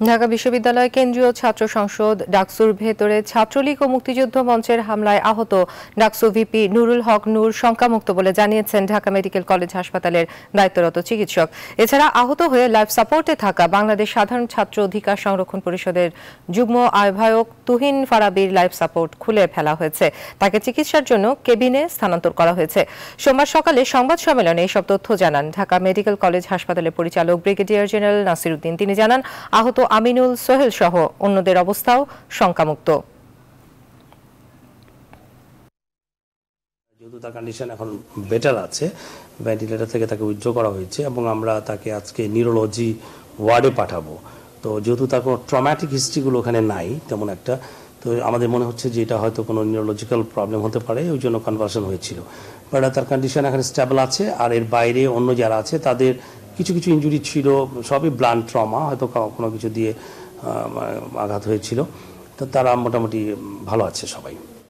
ঢাকা বিশ্ববিদ্যালয় কেন্দ্রীয় ছাত্র সংসদ ডাকসুর ভেতরে ছাত্রলীগ ও মুক্তিযুদ্ধ মঞ্চের হামলায় আহত ডাকসু ভিপি নুরুল হক নূর শঙ্কামুক্ত বলে জানিয়েছেন ঢাকা মেডিকেল কলেজ হাসপাতালের দায়িত্বরত চিকিৎসক। এছাড়া আহত হয়ে লাইফ সাপোর্টে থাকা বাংলাদেশ সাধারণ ছাত্র অধিকার সংরক্ষণ পরিষদের যুগ্ম আহ্বায়ক তুহিন ফারাবির লাইফ সাপোর্ট খুলে ফেলা হয়েছে। তাকে চিকিৎসার জন্য কেবিনে স্থানান্তর করা হয়েছে। সোমবার সকালে সংবাদ সম্মেলনে এসব তথ্য জানান ঢাকা মেডিকেল কলেজ হাসপাতালের পরিচালক ব্রিগেডিয়ার জেনারেল নাসিরুদ্দিন। তিনি জানান, আহত আমিনুল সোহেল সহ অন্যদের অবস্থাও শঙ্কামুক্ত। যেহেতু তার কন্ডিশন এখন বেটার আছে। ভেন্টিলেটর থেকে তাকে উইথড্র করা হয়েছে এবং আমরা তাকে আজকে নিউরোলজি ওয়ার্ডে পাঠাবো। তো যেহেতু তার কোনো ট্রমাটিক হিস্ট্রিগুলো ওখানে নাই তেমন একটা, তো আমাদের মনে হচ্ছে যে এটা হয়তো কোনো নিউরোলজিক্যাল প্রবলেম হতে পারে, ওই জন্য কনভার্সন হয়েছিল। বাট তার কন্ডিশন এখন স্টেবল আছে, আর এর বাইরে অন্য যারা আছে তাদের কিছু কিছু ইঞ্জুরি ছিল, সবই ব্লান্ড ট্রমা হয়তো কোনো কিছু দিয়ে আঘাত হয়েছিল। তো তারা মোটামুটি ভালো আছে সবাই।